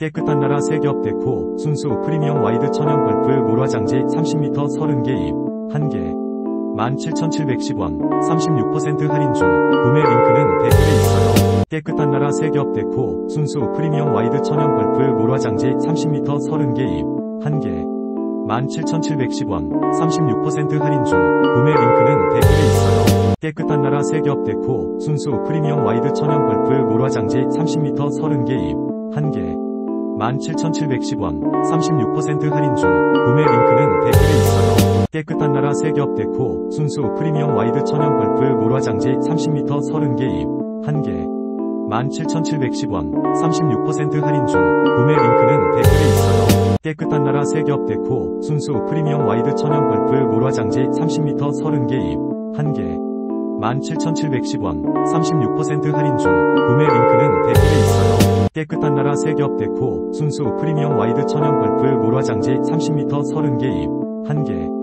깨끗한 나라 세겹 데코 순수 프리미엄 와이드 천연 펄프 롤화장지 30m 30개 입 1개 17,710원 36% 할인 중 구매 링크는 댓글에 있어요. 깨끗한 나라 세겹 데코 순수 프리미엄 와이드 천연 펄프 롤화장지 30m 30개 입 1개 17,710원 36% 할인 중 구매 링크는 댓글에 있어요. 깨끗한 나라 세겹 데코 순수 프리미엄 와이드 천연 펄프 롤화장지 30m 30개 입 1개 17,710원 36% 할인 중 구매 링크는 댓글에 있어요. 깨끗한 나라 세겹 데코 순수 프리미엄 와이드 천연 펄프 롤화장지 30m 30개 입 1개 17,710원 36% 할인 중 구매 링크는 댓글에 있어요. 깨끗한 나라 세겹 데코 순수 프리미엄 와이드 천연 펄프 롤화장지 30m 30개 입 1개 17,710원 36% 할인 중 구매 링크는. 깨끗한 나라 세겹 데코 순수 프리미엄 와이드 천연 벌프 몰화장지 30m 30개 입 1개